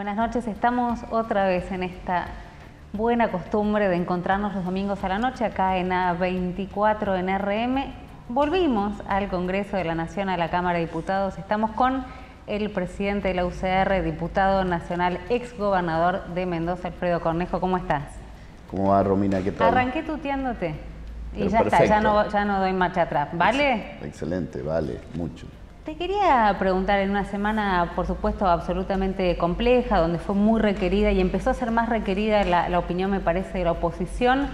Buenas noches, estamos otra vez en esta buena costumbre de encontrarnos los domingos a la noche acá en A24 en RM. Volvimos al Congreso de la Nación, a la Cámara de Diputados. Estamos con el presidente de la UCR, diputado nacional, ex gobernador de Mendoza, Alfredo Cornejo. ¿Cómo estás? ¿Cómo va, Romina? ¿Qué tal? Arranqué tuteándote. Y ya está, ya no, ya no doy marcha atrás. ¿Vale? Excelente, vale, mucho. Te quería preguntar en una semana, por supuesto, absolutamente compleja, donde fue muy requerida y empezó a ser más requerida la, opinión, me parece, de la oposición.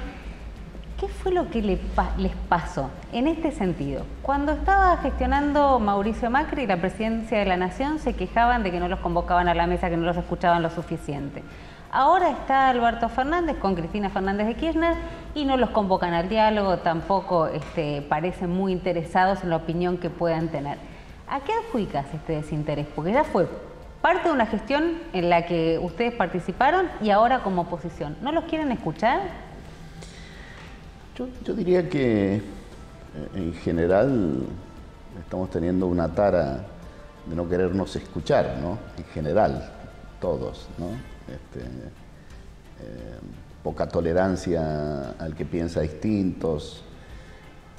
¿Qué fue lo que les pasó en este sentido? Cuando estaba gestionando Mauricio Macri la presidencia de la Nación, se quejaban de que no los convocaban a la mesa, que no los escuchaban lo suficiente. Ahora está Alberto Fernández con Cristina Fernández de Kirchner y no los convocan al diálogo, tampoco este, parecen muy interesados en la opinión que puedan tener. ¿A qué adjudicas este desinterés? Porque ya fue parte de una gestión en la que ustedes participaron y ahora como oposición. ¿No los quieren escuchar? Yo, diría que eh, en general estamos teniendo una tara de no querernos escuchar, ¿no? En general, todos, ¿no? Este, eh, poca tolerancia al que piensa distintos,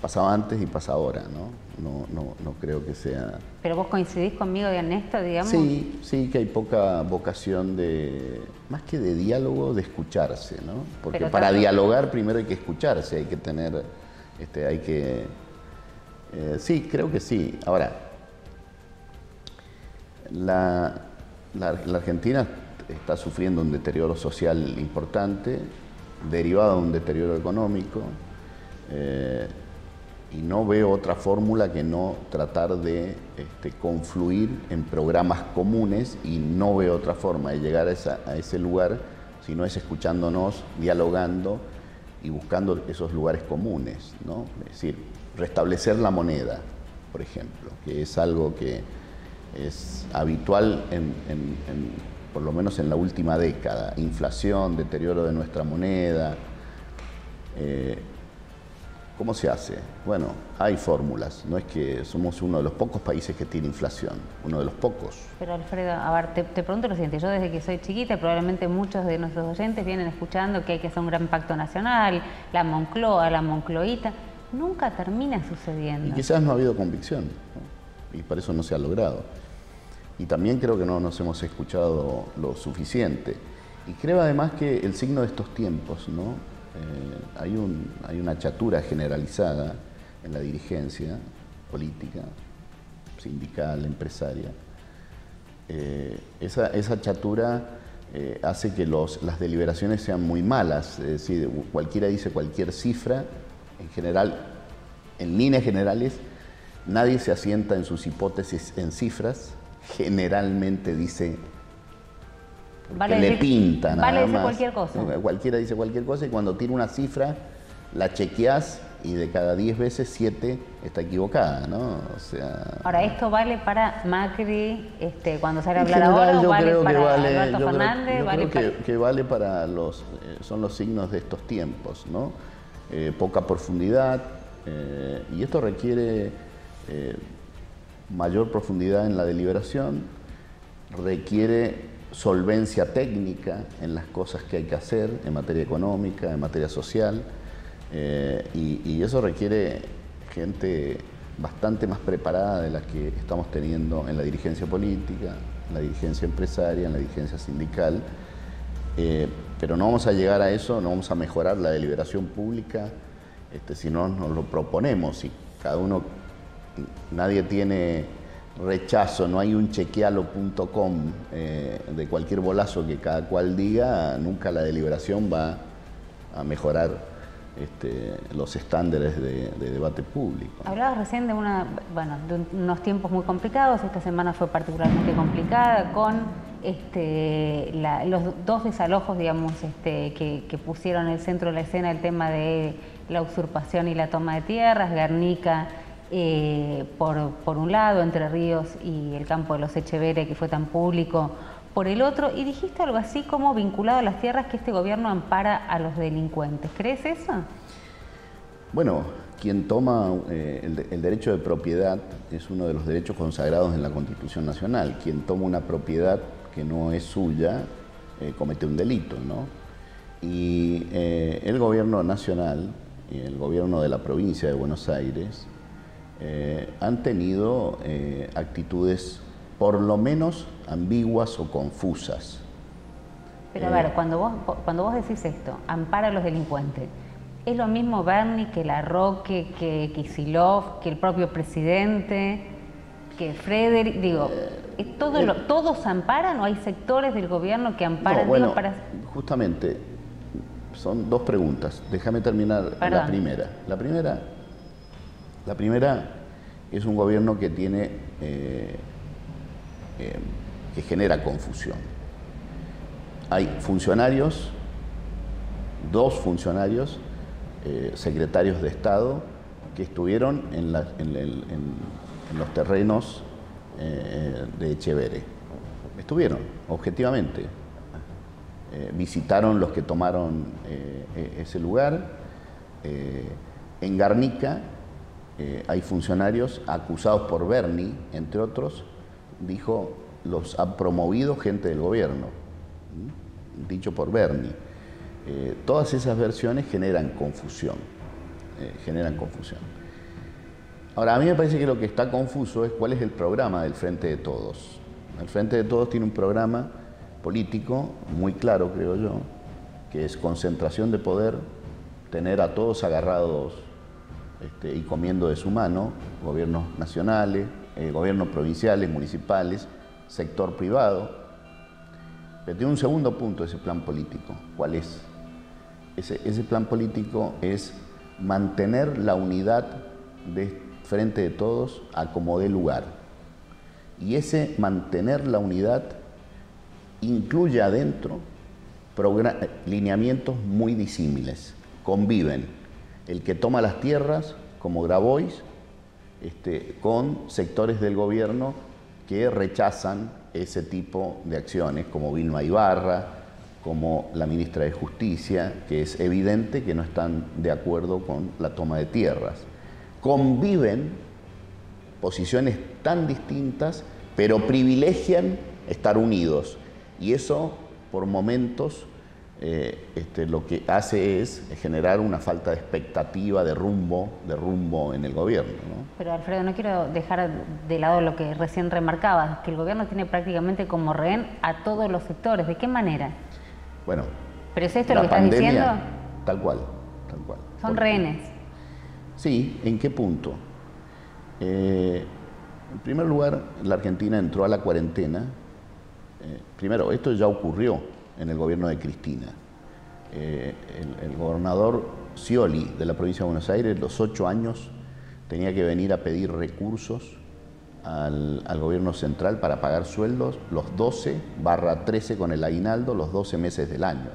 pasaba antes y pasa ahora, ¿no? No, no, no creo que sea... ¿Pero vos coincidís conmigo de Ernesto, digamos? Sí, sí, que hay poca vocación de, más que de diálogo, de escucharse, ¿no? Porque para dialogar primero hay que escucharse, hay que tener, este, hay que... Eh, sí, creo que sí. Ahora, la, la, Argentina está sufriendo un deterioro social importante, derivado de un deterioro económico. Eh, y no veo otra fórmula que no tratar de este, confluir en programas comunes y no veo otra forma de llegar a, ese lugar si no es escuchándonos, dialogando y buscando esos lugares comunes, ¿no? Es decir, restablecer la moneda, por ejemplo, que es algo que es habitual por lo menos en la última década, inflación, deterioro de nuestra moneda, eh, ¿Cómo se hace? Bueno, hay fórmulas, no es que somos uno de los pocos países que tiene inflación, uno de los pocos. Pero Alfredo, a ver, te, pregunto lo siguiente, yo desde que soy chiquita, probablemente muchos de nuestros oyentes vienen escuchando que hay que hacer un gran pacto nacional, la Moncloa, la Moncloita, nunca termina sucediendo. Y quizás no ha habido convicción, y por eso no se ha logrado. Y también creo que no nos hemos escuchado lo suficiente. Y creo además que el signo de estos tiempos, ¿no? Eh, hay, un, hay una chatura generalizada en la dirigencia política, sindical, empresaria. Eh, esa, esa, chatura eh, hace que las deliberaciones sean muy malas, es decir, cualquiera dice cualquier cifra, en general, en líneas generales, nadie se asienta en sus hipótesis en cifras, generalmente dice que le pinta nada vale más. cualquier cosa. Cualquiera dice cualquier cosa y cuando tiene una cifra la chequeás y de cada 10 veces 7 está equivocada, ¿no? O sea, ahora, ¿esto vale para Macri este, cuando sale a hablar ahora o vale para vale, Alberto Fernández? Yo creo que, vale para los, eh, son los signos de estos tiempos, ¿no? Eh, poca profundidad eh, y esto requiere mayor profundidad en la deliberación, requiere solvencia técnica en las cosas que hay que hacer en materia económica, en materia social, eh, y, eso requiere gente bastante más preparada de la que estamos teniendo en la dirigencia política, en la dirigencia empresaria, en la dirigencia sindical, eh, pero no vamos a llegar a eso, no vamos a mejorar la deliberación pública este, si no nos lo proponemos, y cada uno, nadie tiene rechazo, no hay un chequealo.com eh, de cualquier bolazo que cada cual diga, nunca la deliberación va a mejorar este, los estándares de, debate público. Hablabas recién de, una, bueno, de unos tiempos muy complicados, esta semana fue particularmente complicada con este, los dos desalojos digamos, este, que, pusieron en el centro de la escena el tema de la usurpación y la toma de tierras, Guernica eh, por, un lado, Entre Ríos y el campo de los Echeverre, que fue tan público, por el otro, y dijiste algo así como vinculado a las tierras que este gobierno ampara a los delincuentes. ¿Crees eso? Bueno, quien toma eh, el, derecho de propiedad es uno de los derechos consagrados en la Constitución Nacional. Quien toma una propiedad que no es suya, eh, comete un delito, ¿no? Y el gobierno nacional y el gobierno de la provincia de Buenos Aires eh, han tenido actitudes por lo menos ambiguas o confusas. Pero a ver, cuando vos, cuando vos decís esto, ampara a los delincuentes, ¿es lo mismo Bernie que Larroque, que Kisilov, que el propio presidente? que Frederick, digo, todo lo, ¿todos amparan o hay sectores del gobierno que amparan? bueno, justamente, son dos preguntas. Déjame terminar la primera. La primera, la primera es un gobierno que tiene, eh, eh, que genera confusión. Hay funcionarios, dos funcionarios, eh, secretarios de Estado, que estuvieron en, en, los terrenos de Echevere. Estuvieron, objetivamente. Visitaron los que tomaron e-, ese lugar. en Garnica hay funcionarios acusados por Berni, entre otros, dijo, los ha promovido gente del gobierno, dicho por Berni. todas esas versiones generan confusión, generan confusión. Ahora, a mí me parece que lo que está confuso es cuál es el programa del Frente de Todos. El Frente de Todos tiene un programa político muy claro, creo yo, que es concentración de poder, tener a todos agarrados este, y comiendo de su mano, gobiernos nacionales, eh, gobiernos provinciales, municipales, sector privado. Pero tiene un segundo punto ese plan político. ¿Cuál es? Ese, ese plan político es mantener la unidad de frente de todos a como dé lugar. Y ese mantener la unidad incluye adentro lineamientos muy disímiles. Conviven el que toma las tierras, como Grabois, este, con sectores del gobierno que rechazan ese tipo de acciones, como Vilma Ibarra, como la ministra de Justicia, que es evidente que no están de acuerdo con la toma de tierras conviven posiciones tan distintas, pero privilegian estar unidos. Y eso, por momentos, eh, este, lo que hace es generar una falta de expectativa, de rumbo, de rumbo en el gobierno. Pero Alfredo, no quiero dejar de lado lo que recién remarcabas, que el gobierno tiene prácticamente como rehén a todos los sectores. ¿De qué manera? Bueno. ¿Pero es esto lo que estás diciendo? Tal cual, tal cual. Son rehenes. Sí, ¿en qué punto? Eh, en primer lugar, la Argentina entró a la cuarentena. Eh, primero, esto ya ocurrió en el gobierno de Cristina. Eh, el, gobernador Scioli de la provincia de Buenos Aires, los ocho años, tenía que venir a pedir recursos al, al, gobierno central para pagar sueldos los 12 barra 13 con el aguinaldo los 12 meses del año.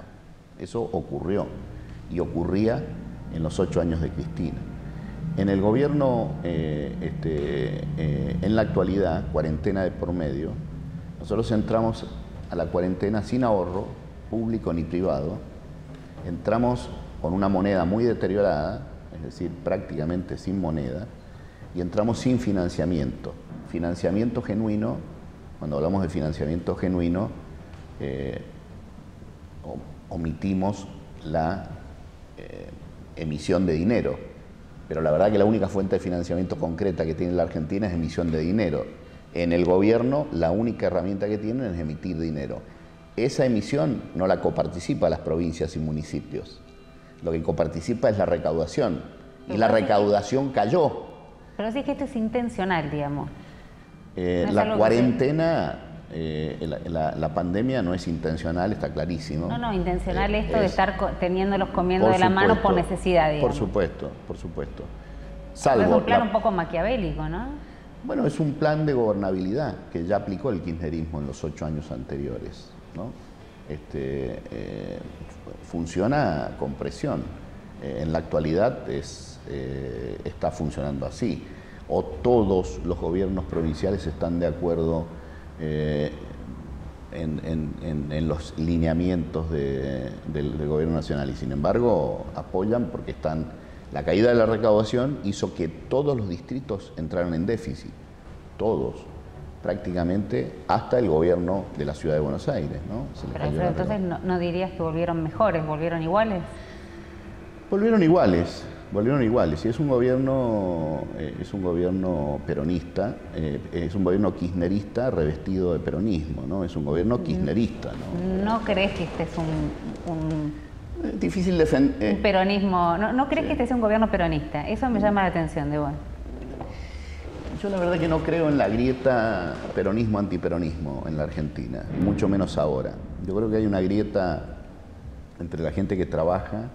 Eso ocurrió y ocurría en los ocho años de Cristina. En el gobierno, eh, este, eh, en la actualidad, cuarentena de por medio, nosotros entramos a la cuarentena sin ahorro, público ni privado, entramos con una moneda muy deteriorada, es decir, prácticamente sin moneda, y entramos sin financiamiento. Financiamiento genuino, cuando hablamos de financiamiento genuino, eh, omitimos la emisión de dinero pero la verdad que la única fuente de financiamiento concreta que tiene la Argentina es emisión de dinero. En el gobierno la única herramienta que tienen es emitir dinero. Esa emisión no la coparticipa las provincias y municipios. Lo que coparticipa es la recaudación. Y la recaudación cayó. Pero sí que esto es intencional, digamos. Eh, la cuarentena, eh, la, pandemia no es intencional, está clarísimo. No, no, intencional eh, esto de estar teniéndolos comiendo de la mano por necesidad, digamos. Por supuesto, por supuesto. Salvo es un plan un poco maquiavélico, ¿no? Bueno, es un plan de gobernabilidad que ya aplicó el kirchnerismo en los ocho años anteriores. Este, eh, funciona con presión. en la actualidad es, está funcionando así. O todos los gobiernos provinciales están de acuerdo eh, en, los lineamientos del, gobierno nacional y sin embargo apoyan porque están la caída de la recaudación hizo que todos los distritos entraran en déficit, todos. prácticamente hasta el gobierno de la ciudad de Buenos Aires. ¿no? Pero entonces no, dirías que volvieron mejores, volvieron iguales. Volvieron iguales, volvieron iguales. Y es un gobierno, eh, es un gobierno peronista, eh, es un gobierno kirchnerista revestido de peronismo, ¿no? Es un gobierno kirchnerista, ¿no? ¿No crees que este es un, difícil defender. Un peronismo. ¿No, no crees que este sea un gobierno peronista? Eso me llama la atención de vos. Yo la verdad que no creo en la grieta peronismo-antiperonismo en la Argentina, mucho menos ahora. Yo creo que hay una grieta entre la gente que trabaja,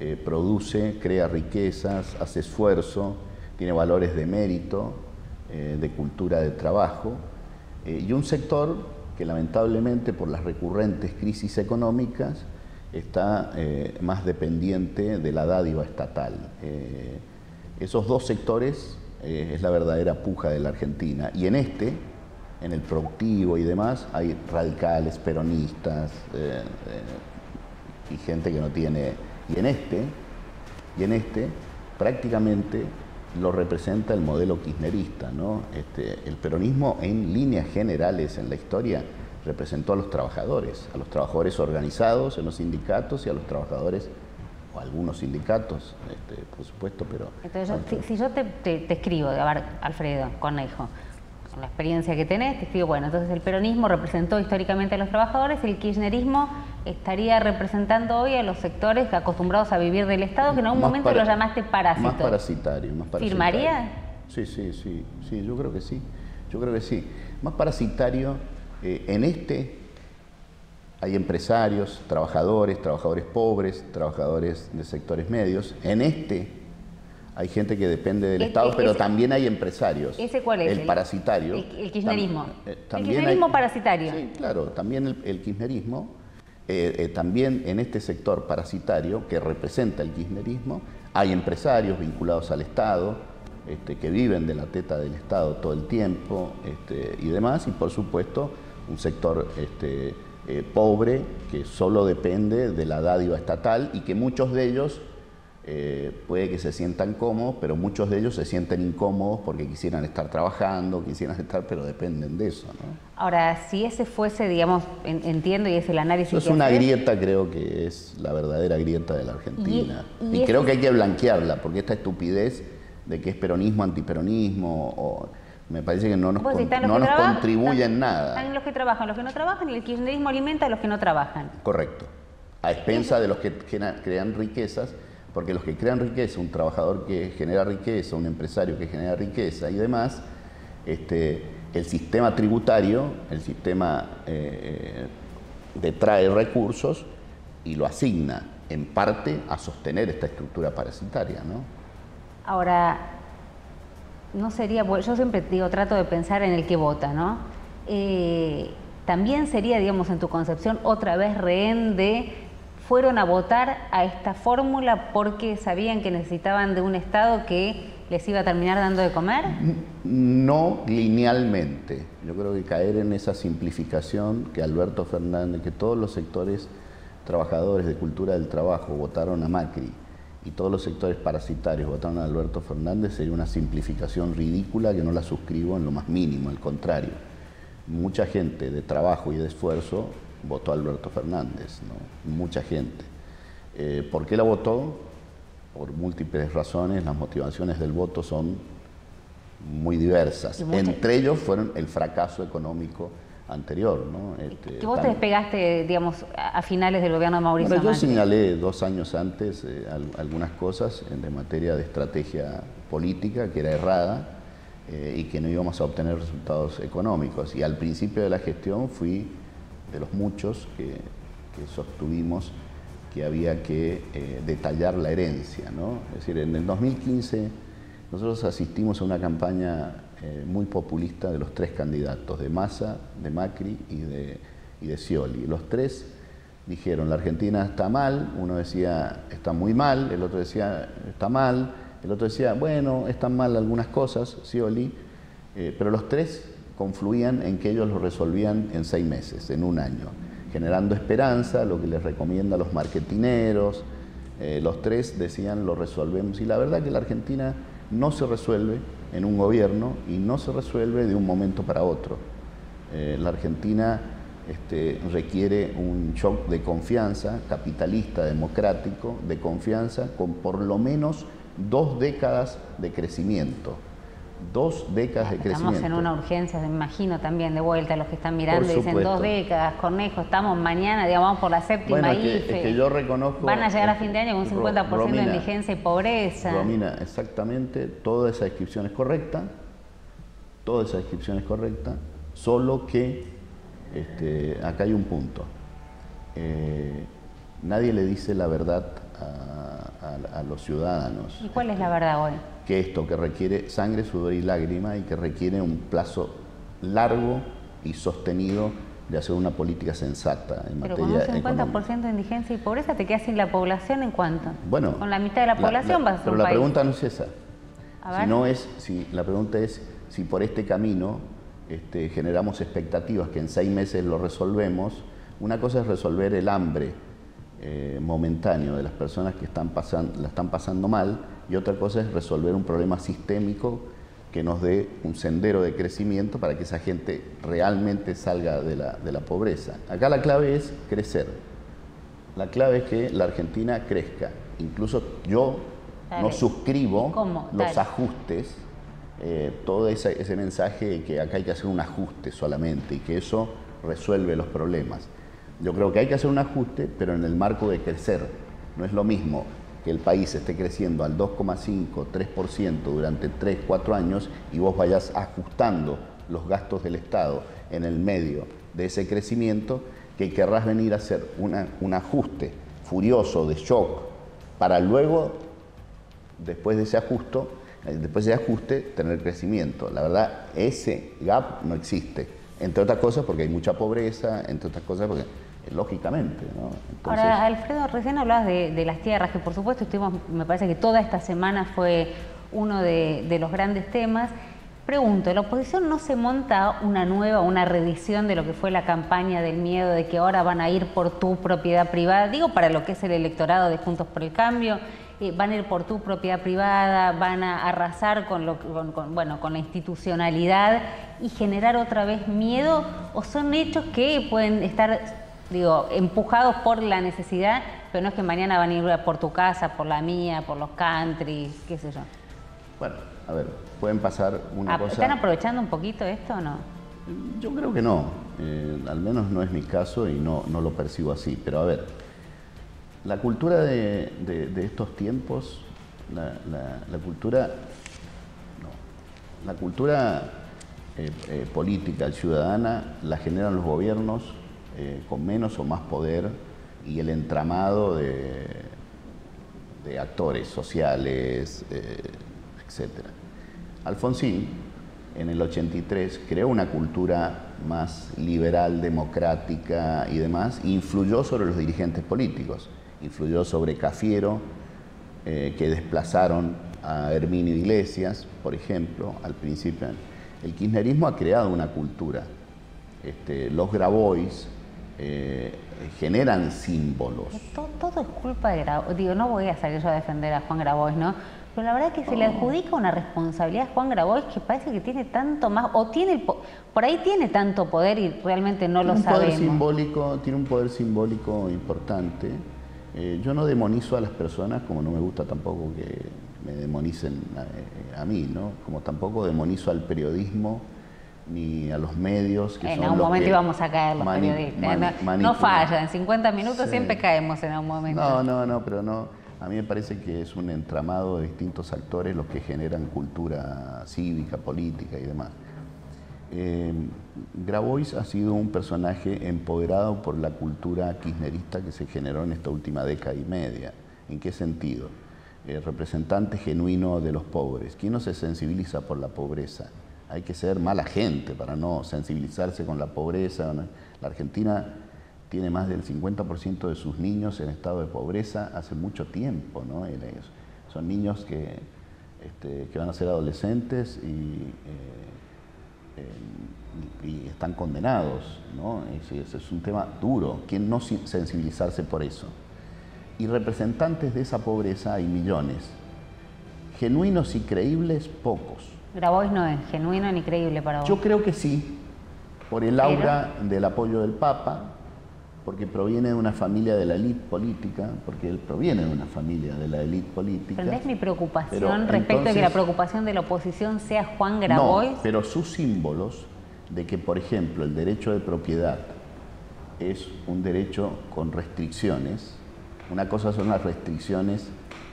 eh, produce, crea riquezas, hace esfuerzo, tiene valores de mérito, eh, de cultura de trabajo, eh, y un sector que lamentablemente por las recurrentes crisis económicas está más dependiente de la dádiva estatal. esos dos sectores eh, es la verdadera puja de la Argentina. Y en este, en el productivo y demás, hay radicales, peronistas eh, eh, y gente que no tiene... Y en este, y en este, prácticamente lo representa el modelo kirchnerista, ¿no? Este, el peronismo en líneas generales en la historia representó a los trabajadores, a los trabajadores organizados en los sindicatos y a los trabajadores o algunos sindicatos, este, por supuesto, pero... Entonces, si, yo te, escribo, a ver, Alfredo Conejo, con la experiencia que tenés, te escribo, bueno, entonces el peronismo representó históricamente a los trabajadores, el kirchnerismo estaría representando hoy a los sectores acostumbrados a vivir del Estado, que en algún momento lo llamaste parásito. Más parasitario, más parasitario. ¿Firmaría? Sí, sí, sí, sí, yo creo que sí, yo creo que sí. Más parasitario eh, en este hay empresarios, trabajadores, trabajadores pobres, trabajadores de sectores medios. En este hay gente que depende del Estado, pero también hay empresarios. ¿Ese cuál es? El, parasitario. El, kirchnerismo. Eh, el kirchnerismo parasitario. Sí, claro, también el, kirchnerismo. Eh, eh, también en este sector parasitario que representa el kirchnerismo, hay empresarios vinculados al Estado, este, que viven de la teta del Estado todo el tiempo este, y demás, y por supuesto un sector este, eh, pobre que solo depende de la dádiva estatal y que muchos de ellos eh, puede que se sientan cómodos, pero muchos de ellos se sienten incómodos porque quisieran estar trabajando, quisieran estar, pero dependen de eso. Ahora, si ese fuese, digamos, entiendo y es el análisis. Eso es una grieta, creo que es la verdadera grieta de la Argentina. Y, creo que hay que blanquearla, porque esta estupidez de que es peronismo, antiperonismo, o, me parece que no nos, no nos contribuye en nada. Están los que trabajan, los que no trabajan, y el kirchnerismo alimenta a los que no trabajan. Correcto. A expensa de los que crean riquezas, porque los que crean riqueza, un trabajador que genera riqueza, un empresario que genera riqueza y demás, este, el sistema tributario, el sistema eh, detrae recursos y lo asigna en parte a sostener esta estructura parasitaria. ¿no? Ahora, no sería, yo siempre digo, trato de pensar en el que vota, ¿no? Eh, también sería, digamos, en tu concepción, otra vez rehén de fueron a votar a esta fórmula porque sabían que necesitaban de un Estado que les iba a terminar dando de comer? No linealmente. Yo creo que caer en esa simplificación que Alberto Fernández, que todos los sectores trabajadores de cultura del trabajo votaron a Macri y todos los sectores parasitarios votaron a Alberto Fernández sería una simplificación ridícula que no la suscribo en lo más mínimo, al contrario. Mucha gente de trabajo y de esfuerzo votó a Alberto Fernández, mucha gente. Eh, ¿Por qué la votó? Por múltiples razones, las motivaciones del voto son muy diversas. Entre ellos fueron el fracaso económico anterior. ¿no? Este, que vos te despegaste, digamos, a finales del gobierno de Mauricio bueno, Yo señalé dos años antes eh, algunas cosas en de materia de estrategia política que era errada eh, y que no íbamos a obtener resultados económicos. Y al principio de la gestión fui de los muchos que, sostuvimos que había que eh, detallar la herencia. ¿no? Es decir, en el 2015 nosotros asistimos a una campaña eh, muy populista de los tres candidatos, de Massa, de Macri y de, y de Scioli. Los tres dijeron, la Argentina está mal, uno decía, está muy mal, el otro decía, está mal, el otro decía, bueno, están mal algunas cosas, Scioli, eh, pero los tres confluían en que ellos lo resolvían en seis meses, en un año, generando esperanza, lo que les recomienda a los marketineros, eh, los tres decían lo resolvemos y la verdad que la Argentina no se resuelve en un gobierno y no se resuelve de un momento para otro. Eh, la Argentina este, requiere un shock de confianza, capitalista, democrático, de confianza, con por lo menos dos décadas de crecimiento dos décadas de crecimiento. Estamos en una urgencia, me imagino también de vuelta los que están mirando y dicen dos décadas, Cornejo, estamos mañana, digamos, por la séptima bueno, es que, yo reconozco... Van a llegar a fin de año con un 50% de indigencia y pobreza. Romina, exactamente, toda esa descripción es correcta, toda esa descripción es correcta, solo que este, acá hay un punto. Eh, nadie le dice la verdad a los ciudadanos. ¿Y cuál es la verdad hoy? que esto que requiere sangre, sudor y lágrima y que requiere un plazo largo y sostenido de hacer una política sensata en Pero materia con un 50% de indigencia y pobreza te quedas sin la población en cuánto? Bueno, con la mitad de la población vas a ser Pero la pregunta no es esa. Si es, si, la pregunta es si por este camino este, generamos expectativas que en seis meses lo resolvemos. Una cosa es resolver el hambre eh, momentáneo de las personas que están pasando, la están pasando mal y otra cosa es resolver un problema sistémico que nos dé un sendero de crecimiento para que esa gente realmente salga de la, pobreza. Acá la clave es crecer. La clave es que la Argentina crezca. Incluso yo no suscribo los ajustes, eh, todo ese, ese mensaje de que acá hay que hacer un ajuste solamente y que eso resuelve los problemas. Yo creo que hay que hacer un ajuste, pero en el marco de crecer. No es lo mismo que el país esté creciendo al 2,5, 3% durante 3, 4 años y vos vayas ajustando los gastos del Estado en el medio de ese crecimiento, que querrás venir a hacer un ajuste furioso de shock para luego, después de ese ajuste, eh, después de ese ajuste, tener crecimiento. La verdad, ese gap no existe. Entre otras cosas porque hay mucha pobreza, entre otras cosas porque lógicamente. ¿no? Ahora, Alfredo, recién hablabas de, las tierras, que por supuesto estuvimos, me parece que toda esta semana fue uno de, los grandes temas. Pregunto, ¿la oposición no se monta una nueva, una reedición de lo que fue la campaña del miedo de que ahora van a ir por tu propiedad privada? Digo, para lo que es el electorado de Juntos por el Cambio, eh, van a ir por tu propiedad privada, van a arrasar con, lo, bueno, con la institucionalidad y generar otra vez miedo, o son hechos que pueden estar digo, empujados por la necesidad, pero no es que mañana van a ir por tu casa, por la mía, por los country, qué sé yo. Bueno, a ver, pueden pasar una ah, cosa... ¿Están aprovechando un poquito esto o no? Yo creo que no, eh, al menos no es mi caso y no, no lo percibo así, pero a ver, la cultura de, estos tiempos, la, cultura, la cultura eh, eh, política, ciudadana, la generan los gobiernos eh, con menos o más poder y el entramado de, actores sociales, eh, etc. Alfonsín, en el 83, creó una cultura más liberal, democrática y demás, e influyó sobre los dirigentes políticos, influyó sobre Cafiero, eh, que desplazaron a Herminio Iglesias, por ejemplo, al principio. El kirchnerismo ha creado una cultura. Este, los Grabois, eh, generan símbolos. Todo, es culpa de Grabois. Digo, no voy a salir yo a defender a Juan Grabois, ¿no? Pero la verdad es que se le adjudica una responsabilidad a Juan Grabois que parece que tiene tanto más, o tiene por ahí tiene tanto poder y realmente no lo sabemos. Poder simbólico, tiene un poder simbólico importante. Eh, yo no demonizo a las personas, como no me gusta tampoco que me demonicen a, a mí, ¿no? Como tampoco demonizo al periodismo ni a los medios. Que en algún momento íbamos a caer los periodistas. no, falla, en 50 minutos siempre caemos en algún momento. No, no, no, pero no. A mí me parece que es un entramado de distintos actores los que generan cultura cívica, política y demás. Eh, Grabois ha sido un personaje empoderado por la cultura kirchnerista que se generó en esta última década y media. ¿En qué sentido? Eh, representante genuino de los pobres. ¿Quién no se sensibiliza por la pobreza? Hay que ser mala gente para no sensibilizarse con la pobreza. La Argentina tiene más del 50% de sus niños en estado de pobreza hace mucho tiempo. ¿no? Son niños que, este, que van a ser adolescentes y, eh, y están condenados. ¿no? Es un tema duro. ¿Quién no sensibilizarse por eso? Y representantes de esa pobreza hay millones. Genuinos y creíbles, pocos Grabois no es genuino ni creíble para vos. Yo creo que sí, por el aura del apoyo del Papa, porque proviene de una familia de la élite política, porque él proviene de una familia de la élite política. ¿Entendés mi preocupación respecto de que la preocupación de la oposición sea Juan Grabois? No, pero sus símbolos de que, por ejemplo, el derecho de propiedad es un derecho con restricciones. Una cosa son las restricciones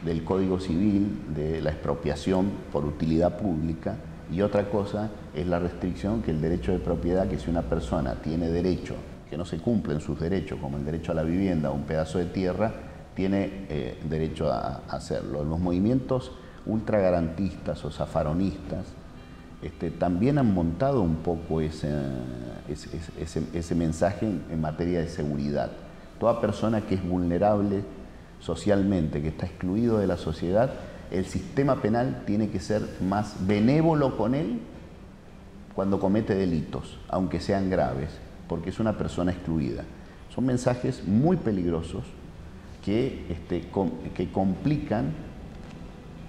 del Código Civil de la expropiación por utilidad pública y otra cosa es la restricción que el derecho de propiedad, que si una persona tiene derecho que no se cumplen sus derechos, como el derecho a la vivienda o un pedazo de tierra, tiene eh, derecho a, hacerlo. Los movimientos ultragarantistas o zafaronistas este, también han montado un poco ese, ese, mensaje en, materia de seguridad. Toda persona que es vulnerable socialmente, que está excluido de la sociedad, el sistema penal tiene que ser más benévolo con él cuando comete delitos, aunque sean graves porque es una persona excluida. Son mensajes muy peligrosos que, este, que complican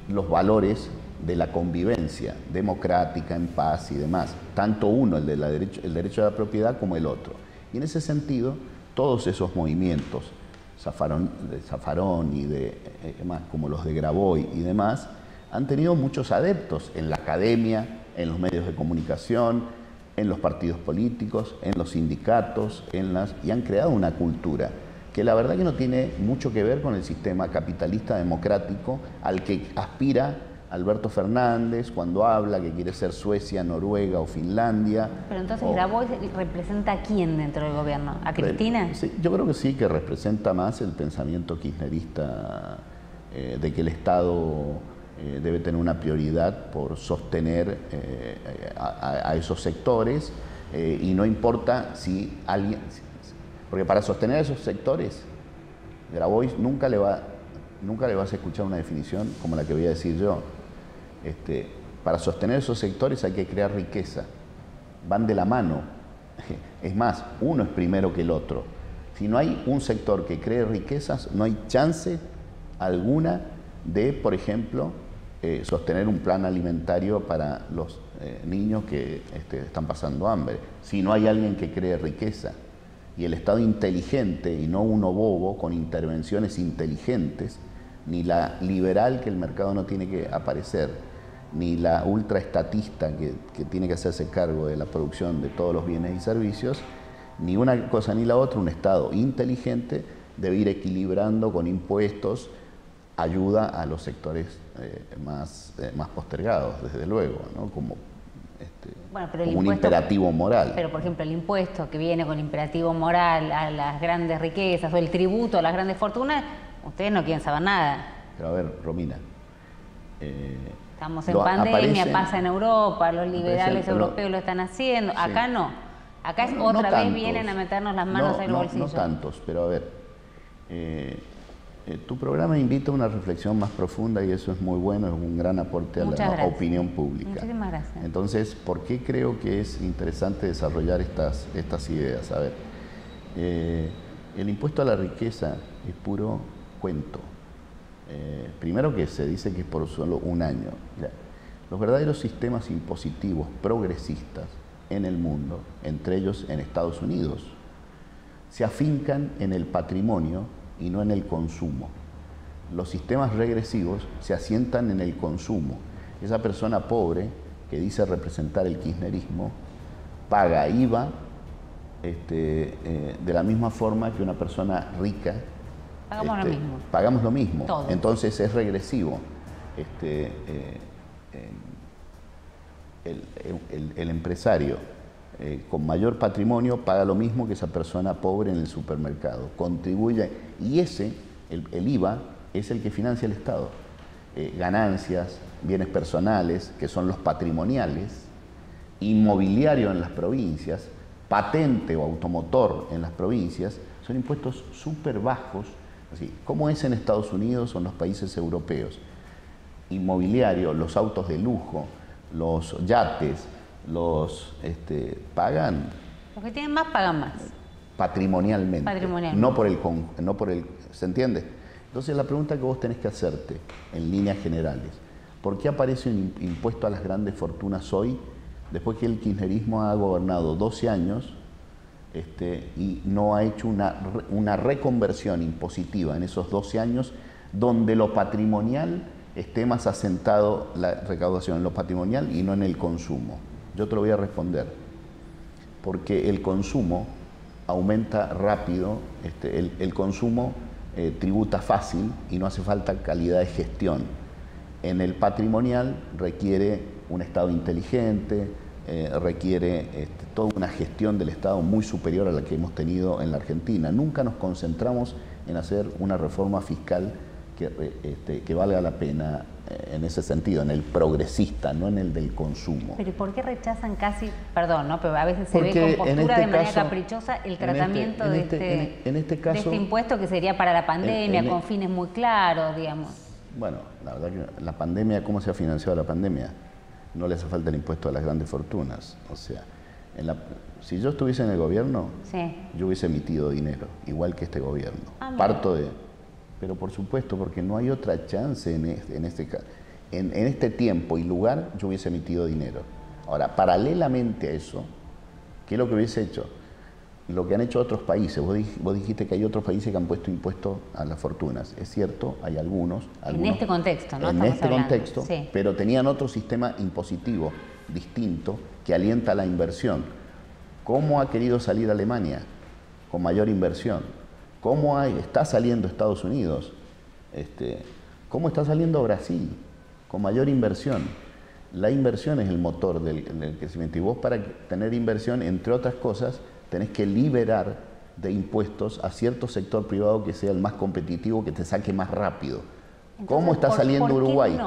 los valores de la convivencia democrática, en paz y demás, tanto uno, el, de la el derecho a la propiedad, como el otro. Y en ese sentido, todos esos movimientos, Zafarón, de y de, eh, como los de Graboy y demás, han tenido muchos adeptos en la academia, en los medios de comunicación, en los partidos políticos, en los sindicatos, en las, y han creado una cultura que la verdad que no tiene mucho que ver con el sistema capitalista democrático al que aspira Alberto Fernández cuando habla que quiere ser Suecia, Noruega o Finlandia. Pero entonces Grabois representa a quién dentro del gobierno? ¿A Cristina? Sí, yo creo que sí, que representa más el pensamiento kirchnerista eh, de que el Estado eh, debe tener una prioridad por sostener eh, a, esos sectores y no importa si alguien, porque para sostener a esos sectores, Grabois nunca le va, nunca le vas a escuchar una definición como la que voy a decir yo. Este, para sostener esos sectores hay que crear riqueza, van de la mano. Es más, uno es primero que el otro. Si no hay un sector que cree riquezas, no hay chance alguna de, por ejemplo, eh, sostener un plan alimentario para los eh, niños que este, están pasando hambre. Si no hay alguien que cree riqueza y el Estado inteligente y no uno bobo con intervenciones inteligentes, ni la liberal que el mercado no tiene que aparecer, ni la ultraestatista que, que tiene que hacerse cargo de la producción de todos los bienes y servicios, ni una cosa ni la otra, un Estado inteligente debe ir equilibrando con impuestos ayuda a los sectores eh, más, eh, más postergados, desde luego, ¿no? como, este, un imperativo moral. Pero, por ejemplo, el impuesto que viene con imperativo moral a las grandes riquezas o el tributo a las grandes fortunas, ustedes no quieren saber nada. Pero a ver, Romina. Eh, Estamos en pandemia, pasa en Europa, los liberales europeos lo están haciendo. Acá no. Acá otra vez vienen a meternos las manos en el bolsillo. No tantos, pero a ver. Eh, tu programa invita a una reflexión más profunda y eso es muy bueno, es un gran aporte a la opinión pública. Muchísimas gracias. Entonces, ¿por qué creo que es interesante desarrollar estas, estas ideas? A ver, eh, el impuesto a la riqueza es puro cuento. Eh, primero que se dice que es por solo un año. Los verdaderos sistemas impositivos progresistas en el mundo, entre ellos en Estados Unidos, se afincan en el patrimonio y no en el consumo. Los sistemas regresivos se asientan en el consumo. Esa persona pobre que dice representar el kirchnerismo paga IVA este, eh, de la misma forma que una persona rica. Pagamos lo este, mismo. Pagamos lo mismo. Entonces es regresivo. Este, eh, el empresario eh, con mayor patrimonio paga lo mismo que esa persona pobre en el supermercado. Contribuye, y ese, el, IVA, es el que financia el Estado. Eh, ganancias, bienes personales, que son los patrimoniales, inmobiliario en las provincias, patente o automotor en las provincias, son impuestos súper bajos, así, como es en Estados Unidos o en los países europeos. Inmobiliario, los autos de lujo, los yates, los este, pagan. Los que tienen más pagan más. Patrimonialmente. No por el, no por el. ¿Se entiende? Entonces la pregunta que vos tenés que hacerte en líneas generales, ¿Por qué aparece un impuesto a las grandes fortunas hoy, después que el kirchnerismo ha gobernado 12 años este, y no ha hecho una, una reconversión impositiva en esos 12 años, donde lo patrimonial esté más asentado la recaudación en lo patrimonial y no en el consumo? Yo te lo voy a responder. Porque el consumo aumenta rápido, este, el, consumo eh, tributa fácil y no hace falta calidad de gestión. En el patrimonial requiere un Estado inteligente, eh, requiere este, toda una gestión del Estado muy superior a la que hemos tenido en la Argentina. Nunca nos concentramos en hacer una reforma fiscal que, este, que valga la pena eh, en ese sentido, en el progresista, no en el del consumo. Pero ¿por qué rechazan casi, perdón, ¿no? pero a veces se ve con postura este de manera caprichosa el este, tratamiento de, este, este, de este impuesto que sería para la pandemia, con fines muy claros, digamos? Bueno, la verdad que la pandemia, ¿cómo se ha financiado la pandemia? No le hace falta el impuesto a las grandes fortunas. O sea, si yo estuviese en el gobierno, yo hubiese emitido dinero, igual que este gobierno. Ah, Parto de pero por supuesto, porque no hay otra chance en este, en este, en, este tiempo y lugar, yo hubiese emitido dinero. Ahora, paralelamente a eso, ¿qué es lo que hubiese hecho? Lo que han hecho otros países. Vos, dijiste que hay otros países que han puesto impuestos a las fortunas. Es cierto, hay algunos. en este contexto, ¿no? En este contexto, pero tenían otro sistema impositivo distinto que alienta la inversión. ¿Cómo ha querido salir Alemania? Con mayor inversión cómo hay, está saliendo Estados Unidos, este, cómo está saliendo Brasil, con mayor inversión. La inversión es el motor del, crecimiento y vos para tener inversión, entre otras cosas, tenés que liberar de impuestos a cierto sector privado que sea el más competitivo, que te saque más rápido. ¿Cómo está saliendo Uruguay?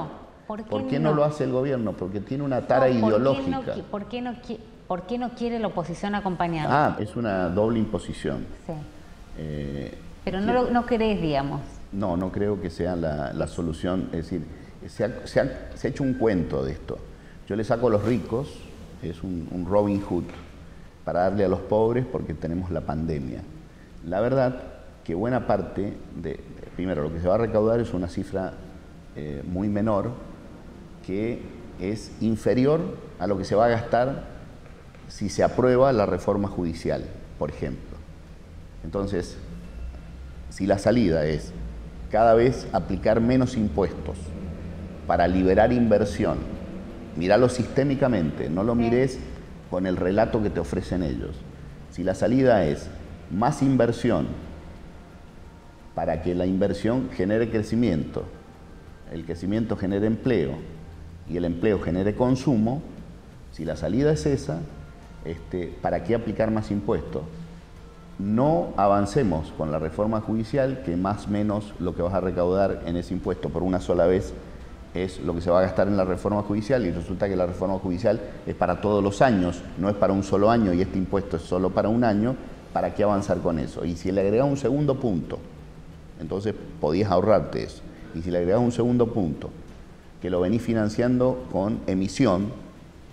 ¿Por qué, no? lo hace el gobierno? Porque tiene una tara ideológica. ¿por, qué no, ¿Por qué no quiere la oposición acompañada? Ah, es una doble imposición. Sí. Eh, Pero no, no querés, digamos. No, no creo que sea la, solución. Es decir, se ha, se, ha, hecho un cuento de esto. Yo le saco a los ricos, es un, Robin Hood, para darle a los pobres porque tenemos la pandemia. La verdad que buena parte de, primero, lo que se va a recaudar es una cifra eh, muy menor que es inferior a lo que se va a gastar si se aprueba la reforma judicial, por ejemplo. Entonces, si la salida es cada vez aplicar menos impuestos para liberar inversión, míralo sistémicamente, no lo mires con el relato que te ofrecen ellos. Si la salida es más inversión para que la inversión genere crecimiento, el crecimiento genere empleo y el empleo genere consumo, si la salida es esa, este, ¿para qué aplicar más impuestos? no avancemos con la reforma judicial, que más o menos lo que vas a recaudar en ese impuesto por una sola vez es lo que se va a gastar en la reforma judicial y resulta que la reforma judicial es para todos los años, no es para un solo año y este impuesto es solo para un año, ¿para qué avanzar con eso? Y si le agregas un segundo punto, entonces podías ahorrarte eso. Y si le agregas un segundo punto, que lo venís financiando con emisión,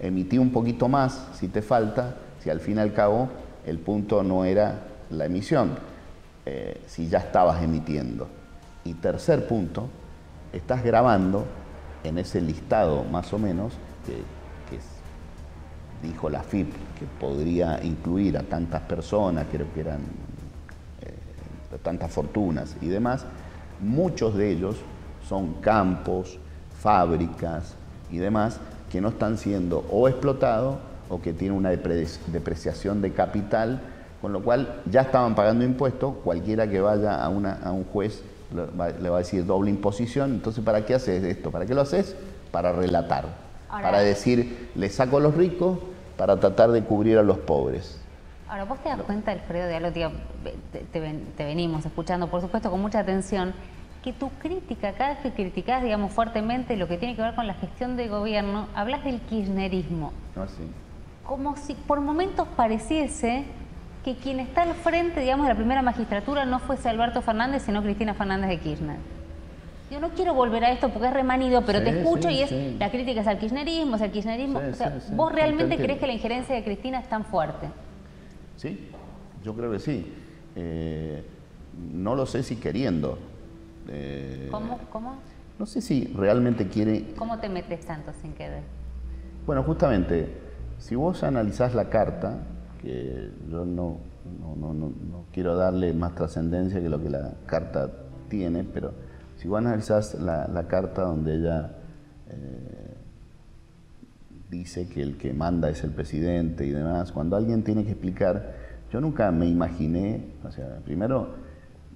emití un poquito más si te falta, si al fin y al cabo el punto no era la emisión, eh, si ya estabas emitiendo. Y tercer punto, estás grabando en ese listado más o menos, que, dijo la FIP, que podría incluir a tantas personas, creo que eran eh, tantas fortunas y demás, muchos de ellos son campos, fábricas y demás que no están siendo o explotados o que tienen una depreciación de capital con lo cual ya estaban pagando impuestos, cualquiera que vaya a, a un juez le va, a decir doble imposición, entonces ¿para qué haces esto? ¿Para qué lo haces? Para relatar, para decir, le saco a los ricos para tratar de cubrir a los pobres. Ahora, vos te das cuenta, Alfredo, de algo, te, te, venimos escuchando, por supuesto, con mucha atención, que tu crítica, cada vez que criticás, digamos, fuertemente lo que tiene que ver con la gestión de gobierno, hablas del kirchnerismo. Ah, sí. Como si por momentos pareciese que quien está al frente, digamos, de la primera magistratura no fuese Alberto Fernández, sino Cristina Fernández de Kirchner. Yo no quiero volver a esto porque es remanido, pero te escucho y es la crítica es al kirchnerismo, es al kirchnerismo. o sea, ¿vos realmente crees que la injerencia de Cristina es tan fuerte? Sí, yo creo que sí. Eh, no lo sé si queriendo. Eh, ¿Cómo? ¿Cómo? no sé si realmente quiere... ¿Cómo te metes tanto sin querer? Bueno, justamente, si vos analizás la carta, que yo no, no, quiero darle más trascendencia que lo que la carta tiene, pero si vos analizás la, carta donde ella eh, dice que el que manda es el presidente y demás, cuando alguien tiene que explicar, yo nunca me imaginé, o sea, primero,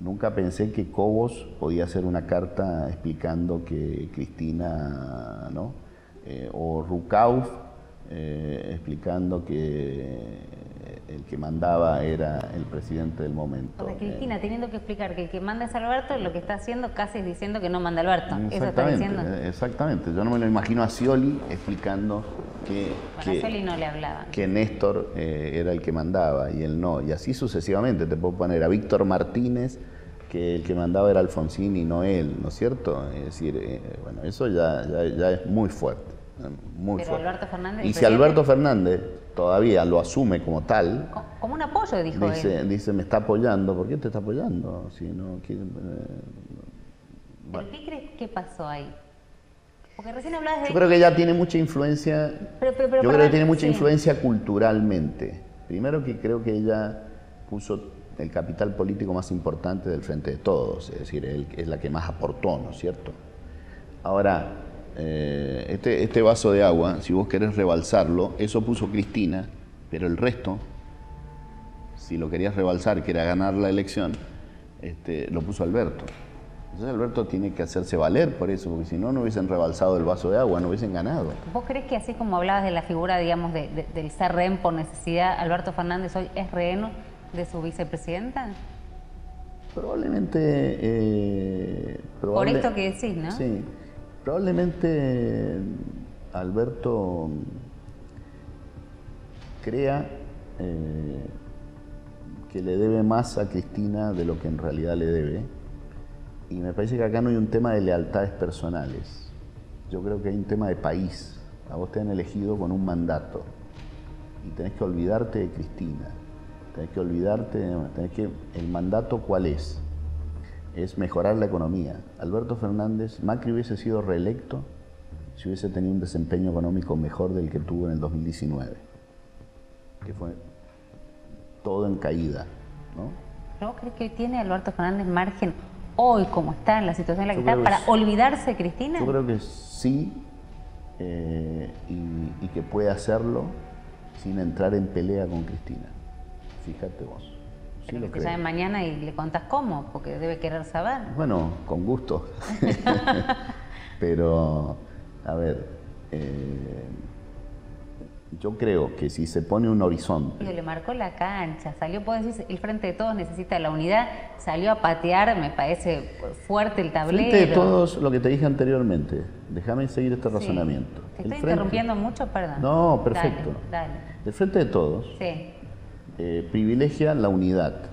nunca pensé que Cobos podía hacer una carta explicando que Cristina, ¿no? Eh, o Rukauf eh, explicando que el que mandaba era el presidente del momento. Sea, Cristina, teniendo que explicar que el que manda es Alberto, lo que está haciendo casi es diciendo que no manda Alberto. Eso está diciendo. Exactamente. Yo no me lo imagino a Scioli explicando que, que, no le hablaba. que Néstor eh, era el que mandaba y él no. Y así sucesivamente. Te puedo poner a Víctor Martínez que el que mandaba era Alfonsín y no él, ¿no es cierto? Es decir, eh, bueno, eso ya, ya, es muy fuerte. Muy Pero Alberto Fernández. Y si Alberto Fernández todavía lo asume como tal. Como un apoyo, dijo dice, él. Dice, me está apoyando. ¿Por qué te está apoyando? Si no quiere, eh, ¿Pero qué crees que pasó ahí? Porque recién hablabas de... Yo creo que ella tiene mucha influencia... yo creo que tiene mucha influencia culturalmente. Primero que creo que ella puso el capital político más importante del frente de todos, es decir, él es la que más aportó, ¿no es cierto? Ahora, eh, este, este vaso de agua, si vos querés rebalsarlo, eso puso Cristina, pero el resto, si lo querías rebalsar, que era ganar la elección, este, lo puso Alberto. Entonces Alberto tiene que hacerse valer por eso, porque si no, no hubiesen rebalsado el vaso de agua, no hubiesen ganado. ¿Vos crees que así como hablabas de la figura, digamos, del ser rehén por necesidad, Alberto Fernández hoy es rehén de su vicepresidenta? Probablemente... Eh, por esto que decís, ¿no? Sí. Probablemente Alberto crea eh, que le debe más a Cristina de lo que en realidad le debe. Y me parece que acá no hay un tema de lealtades personales. Yo creo que hay un tema de país. A vos te han elegido con un mandato y tenés que olvidarte de Cristina. Tenés que olvidarte, tenés que, el mandato cuál es es mejorar la economía. Alberto Fernández, Macri hubiese sido reelecto si hubiese tenido un desempeño económico mejor del que tuvo en el 2019, que fue todo en caída. ¿no? ¿No crees que tiene Alberto Fernández margen hoy, como está, en la situación en la que está, para olvidarse de Cristina? Yo creo que sí, eh, y, y que puede hacerlo sin entrar en pelea con Cristina. Fíjate vos. Sí, lo que llame mañana y le contás cómo, porque debe querer saber. Bueno, con gusto. Pero, a ver, eh, yo creo que si se pone un horizonte. le marcó la cancha, salió, puedo decir, el frente de todos necesita la unidad, salió a patear, me parece fuerte el tablero. Frente de todos, lo que te dije anteriormente, déjame seguir este razonamiento. ¿Te estoy interrumpiendo mucho? Perdón. No, perfecto. Dale, El frente de todos. Sí eh, privilegia la unidad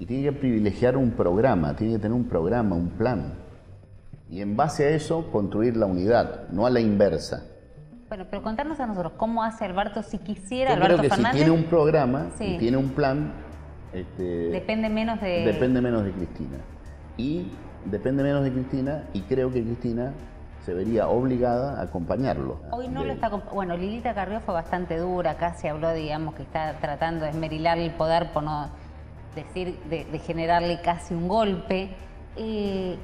y tiene que privilegiar un programa, tiene que tener un programa, un plan. Y en base a eso construir la unidad, no a la inversa. Bueno, pero contarnos a nosotros, ¿cómo hace Alberto si quisiera Yo Alberto creo que si tiene un programa y tiene un plan... Este, depende menos de... Depende menos de Cristina. Y depende menos de Cristina y creo que Cristina se vería obligada a acompañarlo. Hoy no lo está... Bueno, Lilita Carrió fue bastante dura, casi habló, digamos, que está tratando de esmerilar el poder por no decir, de, generarle casi un golpe. Eh,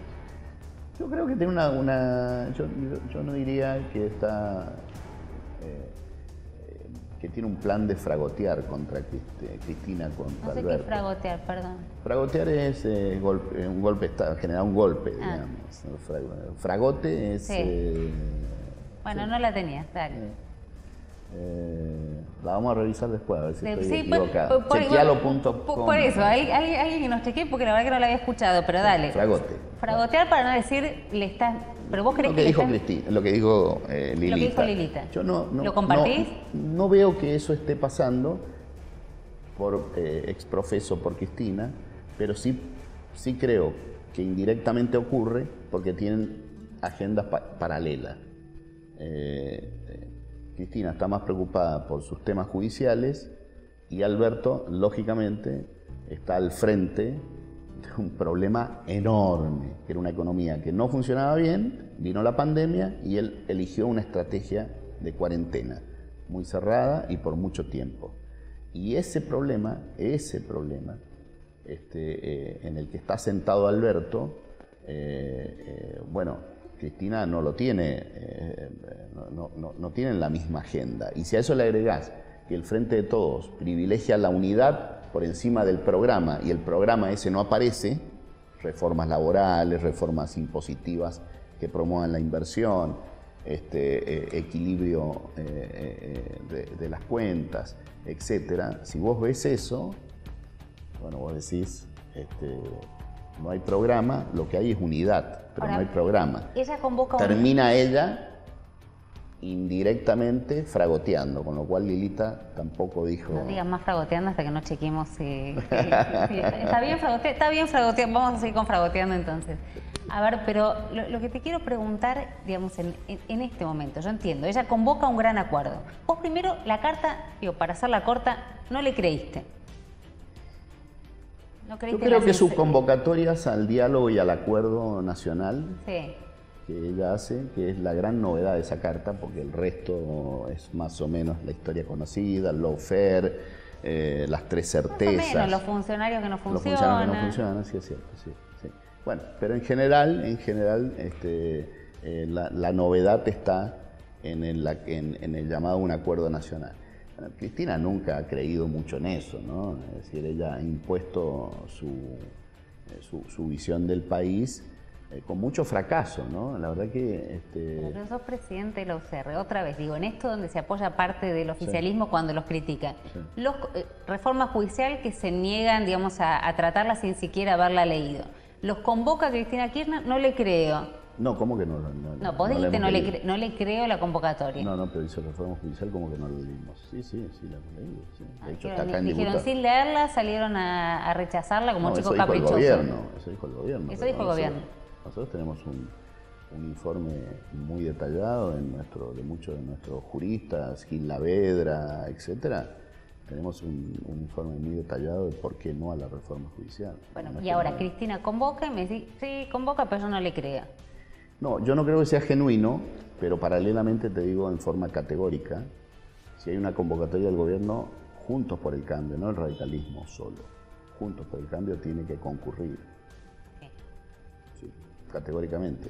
yo creo que tiene una... yo, no diría que está... Eh, que tiene un plan de fragotear contra Cristina, contra no sé Alberto. qué fragotear, perdón. Fragotear es eh, golpe, un golpe, generar un golpe, ah. digamos. Fragote es... Eh, bueno, no la tenía, dale. Eh, la vamos a revisar después, a ver si estoy equivocado. Chequealo.com. Por, eso, hay, alguien que nos chequee porque la verdad que no la había escuchado, pero dale. Fragote. Fragotear para no decir, le estás pero vos crees lo que, dijo Cristina, lo que dijo eh, Lilita. Lo que dijo Lilita. Yo no, ¿Lo compartís? No, veo que eso esté pasando por eh, exprofeso por Cristina, pero sí, sí creo que indirectamente ocurre porque tienen agendas paralelas. Eh, Cristina está más preocupada por sus temas judiciales y Alberto, lógicamente, está al frente un problema enorme, que era una economía que no funcionaba bien, vino la pandemia y él eligió una estrategia de cuarentena, muy cerrada y por mucho tiempo. Y ese problema, ese problema, este, eh, en el que está sentado Alberto, eh, eh, bueno, Cristina no lo tiene, no, no, tienen la misma agenda. Y si a eso le agregás que el Frente de Todos privilegia la unidad por encima del programa y el programa ese no aparece, reformas laborales, reformas impositivas que promuevan la inversión, este, eh, equilibrio eh, eh, de, las cuentas, etcétera. Si vos ves eso, bueno, vos decís, este, no hay programa, lo que hay es unidad, pero no hay programa. Ella convoca Termina ella indirectamente fragoteando, con lo cual Lilita tampoco dijo... No digas más fragoteando hasta que no chequemos si... está, bien fragoteando, está bien fragoteando, vamos a seguir con fragoteando entonces. A ver, pero lo, que te quiero preguntar, digamos, en, este momento, yo entiendo, ella convoca un gran acuerdo. Vos primero, la carta, digo, para hacerla corta, no le creíste. No yo creo que sus convocatorias al diálogo y al acuerdo nacional... Sí que ella hace, que es la gran novedad de esa carta, porque el resto es más o menos la historia conocida, el lawfare, eh, las tres certezas. Menos, los funcionarios que no funcionan. Los funcionarios que no funcionan, sí es cierto, sí, sí. Bueno, pero en general, en general, este, eh, la, novedad está en el, en, el llamado un acuerdo nacional. Cristina nunca ha creído mucho en eso, ¿no? Es decir, ella ha impuesto su, eh, su, su visión del país eh, con mucho fracaso, ¿no? La verdad que... Este... Pero sos presidente de la UCR, otra vez, digo, en esto donde se apoya parte del oficialismo cuando los critican. Los, eh, reformas judicial que se niegan, digamos, a, tratarla sin siquiera haberla leído. ¿Los convoca Cristina Kirchner? No le creo. No, ¿cómo que no? No, no vos dijiste no, le, no le creo la convocatoria. No, no, pero dice reforma judicial, ¿cómo que no lo leímos? Sí, sí, sí, la leímos. Sí. De hecho, está acá en Dijeron sin leerla, salieron a, rechazarla como chicos caprichosos. Eso dijo el gobierno, eso dijo el gobierno. Eso dijo el gobierno. Nosotros tenemos un, informe muy detallado de, nuestro, de muchos de nuestros juristas, Gil Lavedra, etcétera. Tenemos un, informe muy detallado de por qué no a la reforma judicial. Bueno, y ahora Cristina convoca y me dice, sí, convoca, pero yo no le creo. No, yo no creo que sea genuino, pero paralelamente te digo en forma categórica, si hay una convocatoria del gobierno, juntos por el cambio, no el radicalismo solo, juntos por el cambio tiene que concurrir categóricamente.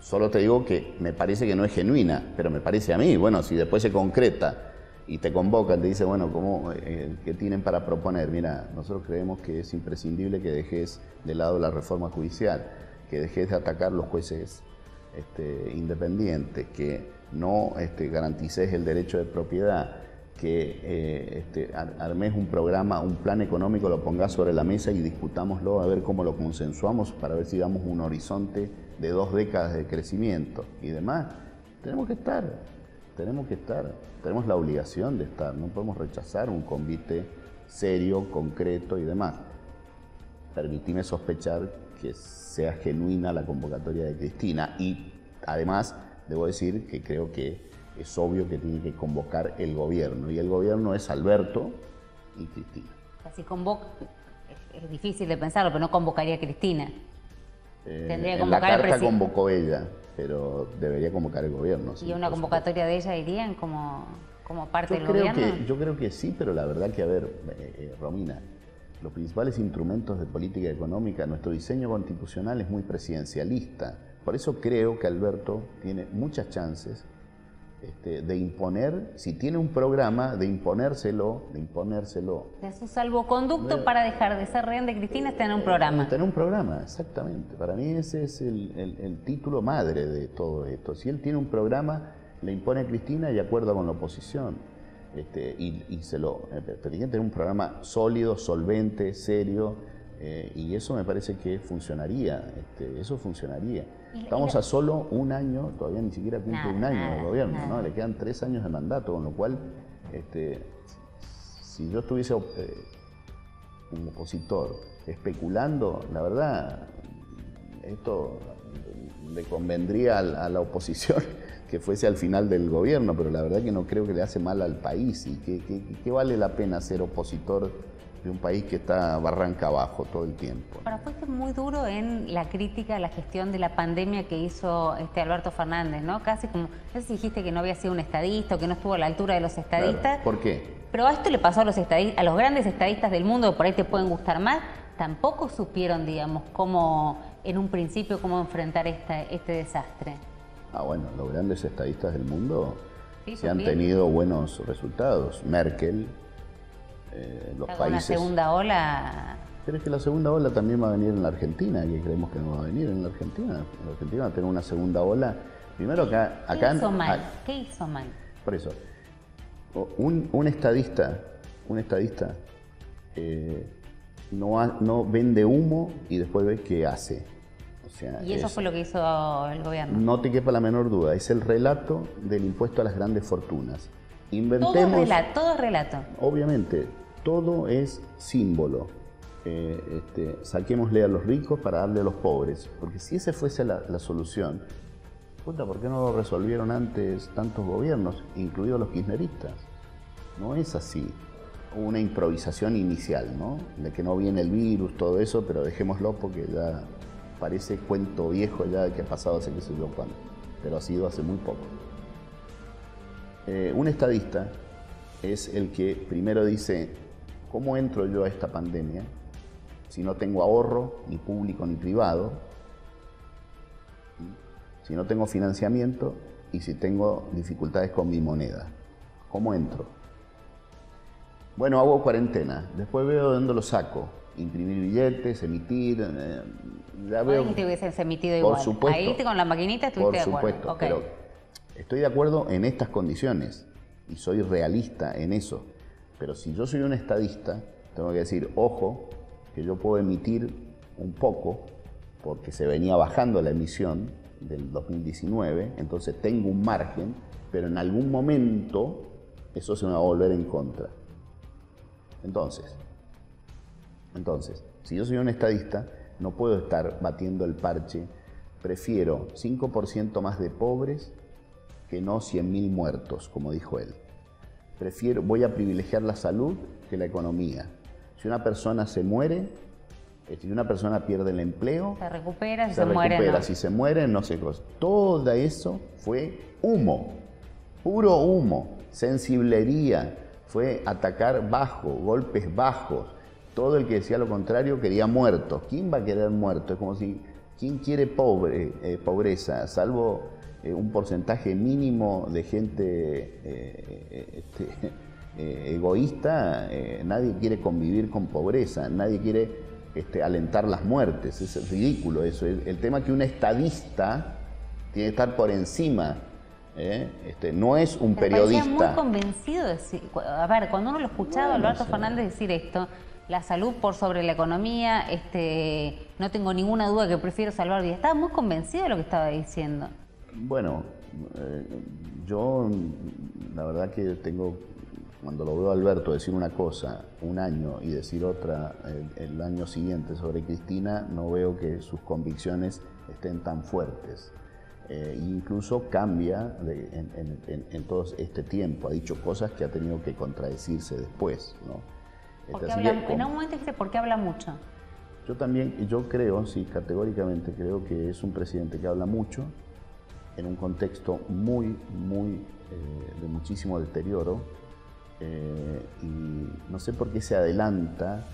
Solo te digo que me parece que no es genuina, pero me parece a mí. Bueno, si después se concreta y te convocan, te dice, bueno, ¿cómo, eh, ¿qué tienen para proponer? Mira, nosotros creemos que es imprescindible que dejes de lado la reforma judicial, que dejes de atacar los jueces este, independientes, que no este, garantices el derecho de propiedad, que eh, este, armes un programa, un plan económico, lo pongas sobre la mesa y discutámoslo a ver cómo lo consensuamos para ver si damos un horizonte de dos décadas de crecimiento y demás. Tenemos que estar, tenemos que estar, tenemos la obligación de estar, no podemos rechazar un convite serio, concreto y demás. Permitime sospechar que sea genuina la convocatoria de Cristina y además debo decir que creo que es obvio que tiene que convocar el gobierno. Y el gobierno es Alberto y Cristina. Así convoca, es, difícil de pensarlo, pero no convocaría a Cristina. Eh, en la carta convocó ella, pero debería convocar el gobierno. ¿Y una convocatoria de ella irían como, como parte yo del creo gobierno? Que, yo creo que sí, pero la verdad que, a ver, eh, eh, Romina, los principales instrumentos de política económica, nuestro diseño constitucional es muy presidencialista. Por eso creo que Alberto tiene muchas chances este, de imponer, si tiene un programa, de imponérselo, de imponérselo. De su salvoconducto para dejar de ser rehén de Cristina es tener un programa. Tener un programa, exactamente. Para mí ese es el, título madre de todo esto. Si él tiene un programa, le impone a Cristina y acuerda con la oposición. Este, y, se lo. Eh, que tener un programa sólido, solvente, serio, eh, y eso me parece que funcionaría, este, eso funcionaría. Estamos a solo un año, todavía ni siquiera cumple un año de gobierno, ¿no? Le quedan tres años de mandato, con lo cual, este, si yo estuviese eh, un opositor especulando, la verdad, esto le convendría a la oposición que fuese al final del gobierno, pero la verdad que no creo que le hace mal al país y que, que vale la pena ser opositor de un país que está barranca abajo todo el tiempo. Ahora, fuiste muy duro en la crítica a la gestión de la pandemia que hizo este Alberto Fernández, ¿no? Casi como, no sé si dijiste que no había sido un estadista o que no estuvo a la altura de los estadistas. ¿Por qué? Pero a esto le pasó a los, a los grandes estadistas del mundo, por ahí te pueden gustar más, tampoco supieron, digamos, cómo, en un principio, cómo enfrentar este desastre. Ah, bueno, los grandes estadistas del mundo se han tenido buenos resultados. Merkel, eh, los países. ¿La segunda ola? Pero es que la segunda ola también va a venir en la Argentina, y creemos que no va a venir en la Argentina. En la Argentina va a tener una segunda ola. Primero acá... acá ¿Qué hizo mal? ¿Qué hizo mal? Por eso, un, estadista, un estadista eh, no, no vende humo y después ve qué hace. Y eso fue lo que hizo el gobierno. No te quepa la menor duda, es el relato del impuesto a las grandes fortunas. Inventemos, todo, relato, todo relato. Obviamente, todo es símbolo. Eh, este, saquémosle a los ricos para darle a los pobres. Porque si esa fuese la, la solución, puta, ¿por qué no lo resolvieron antes tantos gobiernos, incluidos los kirchneristas? No es así. Una improvisación inicial, ¿no? De que no viene el virus, todo eso, pero dejémoslo porque ya parece cuento viejo ya de que ha pasado hace que se yo cuándo. Pero ha sido hace muy poco. Eh, un estadista es el que primero dice, ¿cómo entro yo a esta pandemia si no tengo ahorro, ni público ni privado? Si no tengo financiamiento y si tengo dificultades con mi moneda. ¿Cómo entro? Bueno, hago cuarentena, después veo de dónde lo saco. Imprimir billetes, emitir. Eh, veo. te hubieses emitido igual. Por supuesto. Ahí con la maquinita estuviste por supuesto, Pero Estoy de acuerdo en estas condiciones y soy realista en eso. Pero si yo soy un estadista, tengo que decir, ojo, que yo puedo emitir un poco, porque se venía bajando la emisión del 2019, entonces tengo un margen, pero en algún momento eso se me va a volver en contra. Entonces, entonces, si yo soy un estadista, no puedo estar batiendo el parche. Prefiero 5% más de pobres que no 100.000 muertos, como dijo él. Prefiero, voy a privilegiar la salud que la economía. Si una persona se muere, eh, si una persona pierde el empleo, se recupera, se, se recupera. Si se muere, no sé cosa. Todo eso fue humo, puro humo, sensiblería, fue atacar bajo, golpes bajos. Todo el que decía lo contrario quería muertos. ¿Quién va a querer muertos? Es como si, ¿quién quiere pobre, eh, pobreza? Salvo eh, un porcentaje mínimo de gente eh, este, egoísta, nadie quiere convivir con pobreza, nadie quiere este, alentar las muertes, es ridículo eso. El, el, tema que un estadista tiene que estar por encima este, no es un periodista. muy convencido de decir, a ver, cuando uno lo escuchaba a Alberto Fernández decir esto, la salud por sobre la economía, este, no tengo ninguna duda que prefiero salvar vidas. Estaba muy convencido de lo que estaba diciendo. Bueno, eh, yo la verdad que tengo, cuando lo veo a Alberto decir una cosa un año y decir otra el, año siguiente sobre Cristina, no veo que sus convicciones estén tan fuertes. Eh, incluso cambia en, todo este tiempo, ha dicho cosas que ha tenido que contradecirse después. ¿no? En un momento dice, ¿por qué habla mucho? Yo también, yo creo, sí, categóricamente creo que es un presidente que habla mucho, en un contexto muy, muy eh, de muchísimo deterioro eh, y no sé por qué se adelanta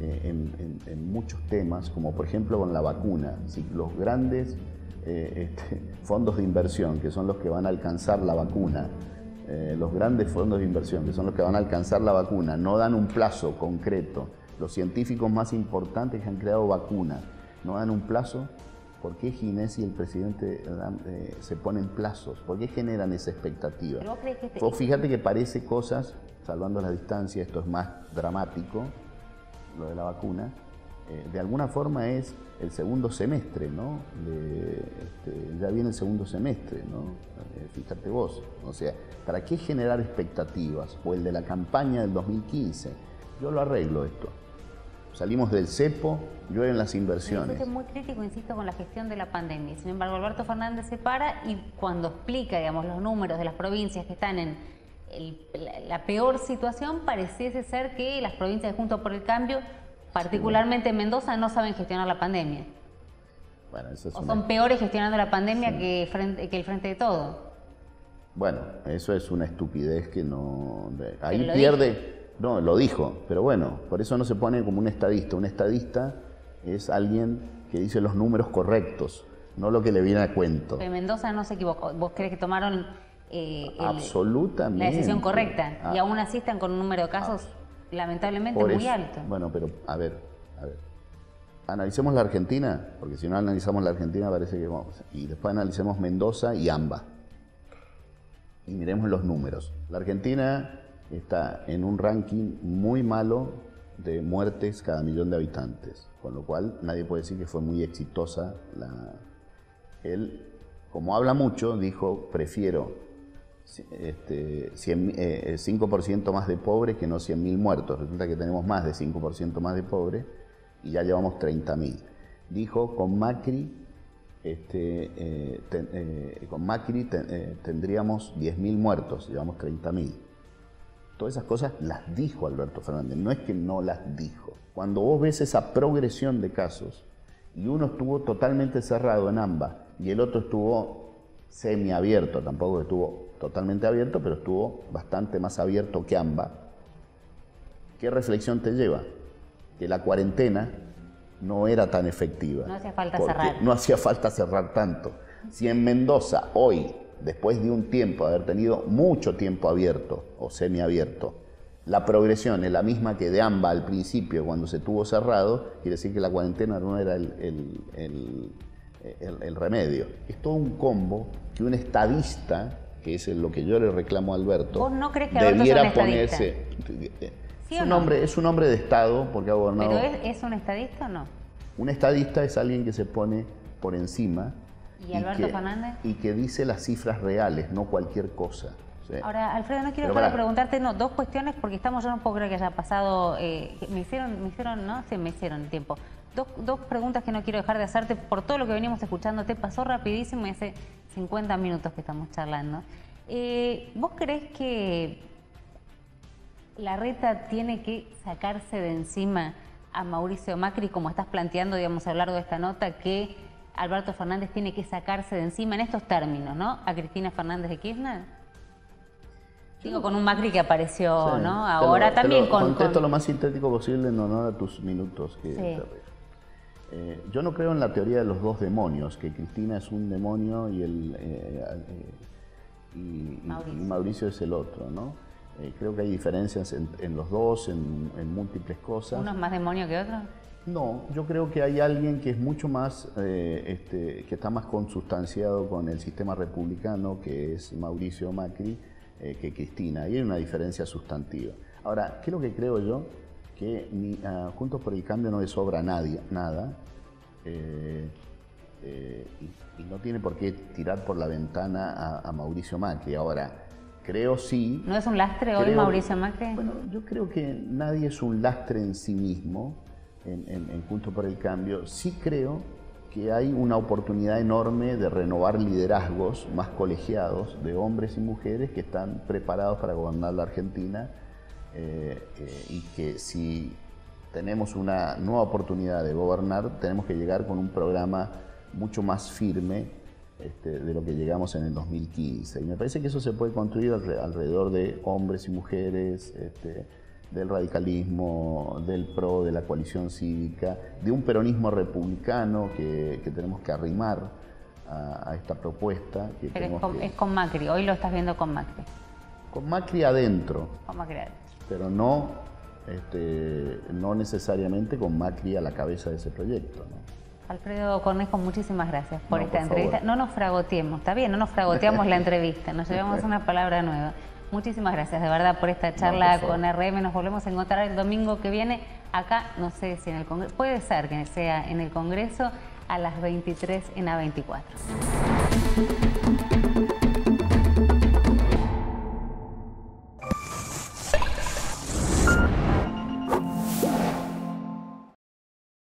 eh, en, muchos temas, como por ejemplo con la vacuna. Si los grandes este, fondos de inversión, que son los que van a alcanzar la vacuna, los grandes fondos de inversión, que son los que van a alcanzar la vacuna, no dan un plazo concreto. Los científicos más importantes que han creado vacunas no dan un plazo ¿Por qué Ginés y el presidente eh, se ponen plazos? ¿Por qué generan esa expectativa? fíjate que parece cosas, salvando la distancia, esto es más dramático, lo de la vacuna, eh, de alguna forma es el segundo semestre, ¿no? Este, ya viene el segundo semestre, ¿no? Eh, fíjate vos. O sea, ¿para qué generar expectativas? O el de la campaña del 2015. Yo lo arreglo esto. Salimos del cepo, llueven las inversiones. Es muy crítico, insisto, con la gestión de la pandemia. Sin embargo, Alberto Fernández se para y cuando explica, digamos, los números de las provincias que están en la, peor situación pareciese ser que las provincias de Juntos por el Cambio, particularmente Mendoza, no saben gestionar la pandemia. Bueno, eso es o son peores gestionando la pandemia que, frente, que el frente de todo. Bueno, eso es una estupidez que no... Ahí pierde... No, lo dijo, pero bueno, por eso no se pone como un estadista. Un estadista es alguien que dice los números correctos, no lo que le viene a cuento. Pero Mendoza no se equivocó. ¿Vos crees que tomaron eh, Absolutamente. la decisión correcta? y ah. aún así están con un número de casos lamentablemente muy alto. Bueno, pero a ver, a ver. Analicemos la Argentina, porque si no analizamos la Argentina parece que vamos. Y después analicemos Mendoza y AMBA. Y miremos los números. La Argentina está en un ranking muy malo de muertes cada millón de habitantes, con lo cual nadie puede decir que fue muy exitosa la... Él, como habla mucho, dijo, prefiero este, 5% eh, más de pobres que no 100.000 muertos. Resulta que tenemos más de 5% más de pobres y ya llevamos 30.000. Dijo, con Macri, este, eh, eh, con Macri tendríamos 10.000 muertos, llevamos 30.000. Todas esas cosas las dijo Alberto Fernández, no es que no las dijo. Cuando vos ves esa progresión de casos y uno estuvo totalmente cerrado en ambas y el otro estuvo semiabierto, tampoco estuvo totalmente abierto, pero estuvo bastante más abierto que ambas, ¿qué reflexión te lleva? Que la cuarentena no era tan efectiva. No hacía falta cerrar. No hacía falta cerrar tanto. Si en Mendoza hoy después de un tiempo, haber tenido mucho tiempo abierto o semiabierto, la progresión es la misma que de AMBA al principio cuando se tuvo cerrado, quiere decir que la cuarentena no era el, el, remedio. Es todo un combo que un estadista, que es lo que yo le reclamo a Alberto, ¿Vos no crees que debiera ponerse... es, un hombre, es un hombre de Estado porque ha gobernado... ¿Pero es un estadista o no? Un estadista es alguien que se pone por encima ¿Y Alberto Fernández? Y que dice las cifras reales, no cualquier cosa. Ahora, Alfredo, no quiero dejar de preguntarte no, dos cuestiones porque estamos, yo no puedo creer que haya pasado, eh, me hicieron, me hicieron, ¿no? Sí, me hicieron el tiempo. Dos, dos, preguntas que no quiero dejar de hacerte por todo lo que venimos escuchando. Te pasó rapidísimo y hace 50 minutos que estamos charlando. Eh, ¿Vos crees que la reta tiene que sacarse de encima a Mauricio Macri, como estás planteando, digamos, a lo largo de esta nota, que Alberto Fernández tiene que sacarse de encima en estos términos, ¿no? A Cristina Fernández de Kirchner. Digo, con un Macri que apareció, ¿no? Ahora también con... Contesto lo más sintético posible en honor a tus minutos. Que eh, yo no creo en la teoría de los dos demonios, que Cristina es un demonio y, el, eh, eh, Mauricio. es el otro, ¿no? creo que hay diferencias en, los dos, en, en, múltiples cosas. ¿Uno es más demonio que otro? No, yo creo que hay alguien que es mucho más, este, que está más consustanciado con el sistema republicano, que es Mauricio Macri, que Cristina. Y hay una diferencia sustantiva. Ahora, ¿qué es lo que creo yo? Que ni, ah, Juntos por el Cambio no le sobra nadie, nada. Eh, y, no tiene por qué tirar por la ventana a, Mauricio Macri. Ahora, creo sí. ¿No es un lastre hoy Mauricio Macri? Bueno, yo creo que nadie es un lastre en sí mismo en, en, por el Cambio, sí creo que hay una oportunidad enorme de renovar liderazgos más colegiados de hombres y mujeres que están preparados para gobernar la Argentina eh, eh, y que si tenemos una nueva oportunidad de gobernar, tenemos que llegar con un programa mucho más firme este, de lo que llegamos en el 2015. Y me parece que eso se puede construir alrededor de hombres y mujeres. Este, del radicalismo, del PRO, de la coalición cívica, de un peronismo republicano que, tenemos que arrimar a, esta propuesta. es, con, Macri, hoy lo estás viendo con Macri. Con Macri adentro. Con Macri adentro. Pero no, este, no necesariamente con Macri a la cabeza de ese proyecto. Alfredo Cornejo, muchísimas gracias por esta entrevista. No nos fragoteemos, está bien, no nos fragoteamos la entrevista, nos llevamos una palabra nueva. Muchísimas gracias de verdad por esta charla con RM. Nos volvemos a encontrar el domingo que viene acá, no sé si en el Congreso, puede ser que sea en el Congreso a las 23 en A24.